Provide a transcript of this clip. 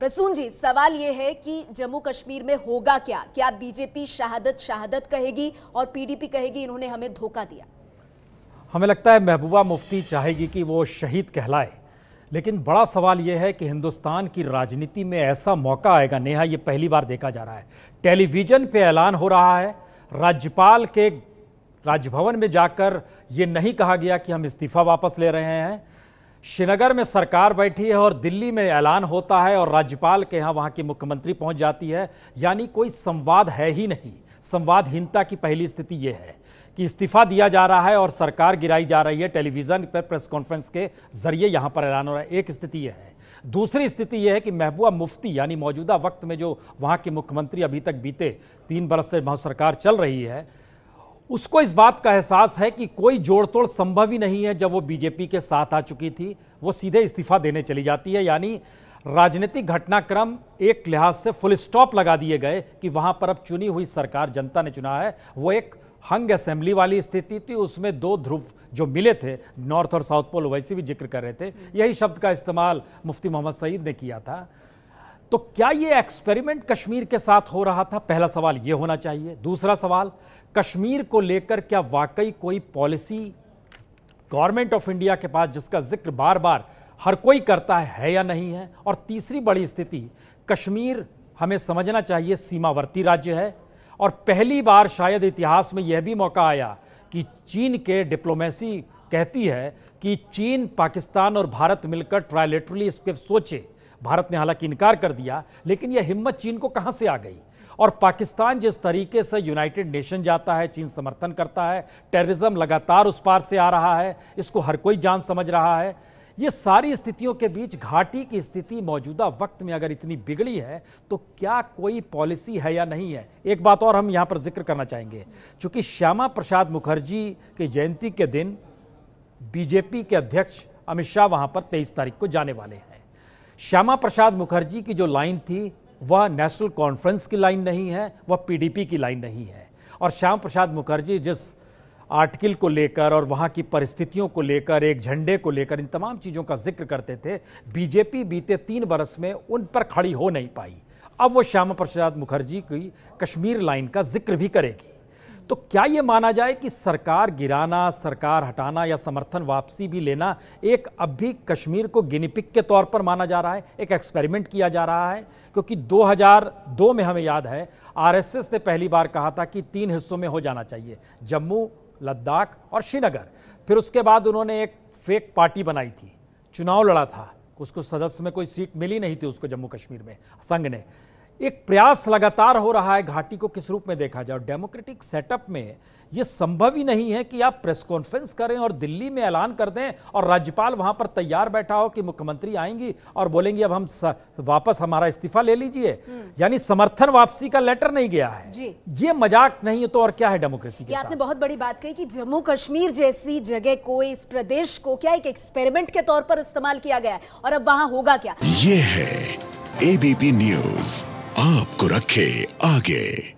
प्रसून जी, सवाल यह है कि जम्मू कश्मीर में होगा क्या? क्या बीजेपी शहादत शहादत कहेगी और पीडीपी कहेगी इन्होंने हमें धोखा दिया? हमें लगता है महबूबा मुफ्ती चाहेगी कि वो शहीद कहलाए। लेकिन बड़ा सवाल यह है कि हिंदुस्तान की राजनीति में ऐसा मौका आएगा। नेहा, ये पहली बार देखा जा रहा है। टेलीविज़न पे ऐलान हो रहा है। राज्यपाल के राजभवन में जाकर ये नहीं कहा गया कि हम इस्तीफा वापस ले रहे हैं। श्रीनगर में सरकार बैठी है और दिल्ली में ऐलान होता है और राज्यपाल के यहाँ वहाँ की मुख्यमंत्री पहुँच जाती है। यानी कोई संवाद है ही नहीं। संवादहीनता की पहली स्थिति यह है कि इस्तीफा दिया जा रहा है और सरकार गिराई जा रही है। टेलीविज़न पर, प्रेस कॉन्फ्रेंस के ज़रिए यहाँ पर ऐलान हो रहा है। एक स्थिति यह है। दूसरी स्थिति यह है कि महबूबा मुफ्ती, यानी मौजूदा वक्त में जो वहाँ के मुख्यमंत्री अभी तक बीते, तीन बरस से वहाँ सरकार चल रही है उसको इस बात का एहसास है कि कोई जोड़ तोड़ संभव ही नहीं है जब वो बीजेपी के साथ आ चुकी थी। वो सीधे इस्तीफा देने चली जाती है, यानी राजनीतिक घटनाक्रम एक लिहाज से फुल स्टॉप लगा दिए गए कि वहाँ पर अब चुनी हुई सरकार, जनता ने चुना है। वो एक हंग असेंबली वाली स्थिति थी। उसमें दो ध्रुव जो मिले थे नॉर्थ और साउथ पोल वैसे भी ज़िक्र कर रहे थे। यही शब्द का इस्तेमाल मुफ्ती मोहम्मद सईद ने किया था। तो क्या ये एक्सपेरिमेंट कश्मीर के साथ हो रहा था? पहला सवाल ये होना चाहिए। दूसरा सवाल कश्मीर को लेकर क्या वाकई कोई पॉलिसी गवर्नमेंट ऑफ़ इंडिया के पास जिसका ज़िक्र बार बार हर कोई करता है, है या नहीं है? और तीसरी बड़ी स्थिति कश्मीर हमें समझना चाहिए सीमावर्ती राज्य है। और पहली बार शायद इतिहास में यह भी मौका आया कि चीन के डिप्लोमेसी कहती है कि चीन पाकिस्तान और भारत मिलकर ट्रायलेटरली इस पर सोचे। भारत ने हालाँकि इनकार कर दिया, लेकिन यह हिम्मत चीन को कहाँ से आ गई? और पाकिस्तान जिस तरीके से यूनाइटेड नेशन जाता है, चीन समर्थन करता है, टेररिज्म लगातार उस पार से आ रहा है, इसको हर कोई जान समझ रहा है, ये सारी स्थितियों के बीच घाटी की स्थिति मौजूदा वक्त में अगर इतनी बिगड़ी है तो क्या कोई पॉलिसी है या नहीं है? एक बात और हम यहाँ पर ज़िक्र करना चाहेंगे। चूँकि श्यामा प्रसाद मुखर्जी की जयंती के दिन, बीजेपी के अध्यक्ष अमित शाह वहाँ पर तेईस तारीख को जाने वाले हैं। श्यामा प्रसाद मुखर्जी की जो लाइन थी, वह नेशनल कॉन्फ्रेंस की लाइन नहीं है, वह पीडीपी की लाइन नहीं है। और श्याम प्रसाद मुखर्जी जिस आर्टिकल को लेकर और वहाँ की परिस्थितियों को लेकर, एक झंडे को लेकर, इन तमाम चीज़ों का ज़िक्र करते थे, बीजेपी बीते तीन बरस में उन पर खड़ी हो नहीं पाई। अब वो श्यामा प्रसाद मुखर्जी की कश्मीर लाइन का ज़िक्र भी करेगी। तो क्या यह माना जाए कि सरकार गिराना, सरकार हटाना या समर्थन वापसी भी लेना एक अब भी कश्मीर को गिनीपिक के तौर पर माना जा रहा है, एक एक्सपेरिमेंट किया जा रहा है? क्योंकि 2002 में हमें याद है, आरएसएस ने पहली बार कहा था कि तीन हिस्सों में हो जाना चाहिए, जम्मू, लद्दाख और श्रीनगर। फिर उसके बाद उन्होंने एक फेक पार्टी बनाई थी, चुनाव लड़ा था, उसको सदस्य में कोई सीट मिली नहीं थी उसको जम्मू कश्मीर में, संघ ने। एक प्रयास लगातार हो रहा है घाटी को किस रूप में देखा जाए? डेमोक्रेटिक सेटअप में यह संभव ही नहीं है कि आप प्रेस कॉन्फ्रेंस करें और दिल्ली में ऐलान कर दें और राज्यपाल वहाँ पर तैयार बैठा हो कि मुख्यमंत्री आएँगी और बोलेंगी अब हम वापस हमारा इस्तीफा ले लीजिए। हम्म। यानी समर्थन वापसी का लेटर नहीं गया है। जी। ये मज़ाक नहीं है तो और क्या है डेमोक्रेसी की आपने बहुत बड़ी बात कही कि जम्मू कश्मीर जैसी जगह को इस प्रदेश को क्या एक एक्सपेरिमेंट के तौर पर इस्तेमाल किया गया है? और अब वहाँ होगा क्या? ये है एबीपी न्यूज़ आपको रखे आगे।